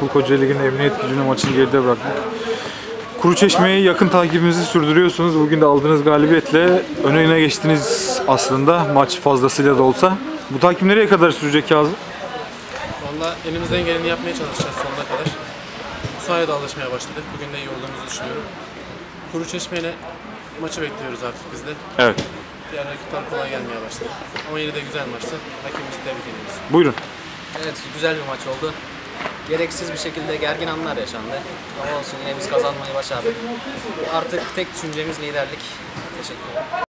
Spor Kocaeli Ligi'nin Emniyet Gücü'nü maçını geride bıraktık. Kuru Çeşme'yi yakın takibinizi sürdürüyorsunuz. Bugün de aldığınız galibiyetle öne öne geçtiniz aslında maç fazlasıyla da olsa. Bu takip nereye kadar sürecek Kazım? Valla elimizden geleni yapmaya çalışacağız sonuna kadar. Bu sayede alışmaya başladık. Bugün de iyi olduğumuzu düşünüyorum. Kuru Çeşme'yle maçı bekliyoruz artık biz de. Evet. Diğer rakipler kolay gelmeye başladı. Ama yine de güzel maçtı. Rakibimizi tebrik ediyoruz. Buyurun. Evet güzel bir maç oldu. Gereksiz bir şekilde gergin anlar yaşandı. Ama olsun yine biz kazanmayı başardık. Artık tek düşüncemiz liderlik. Teşekkür ederim.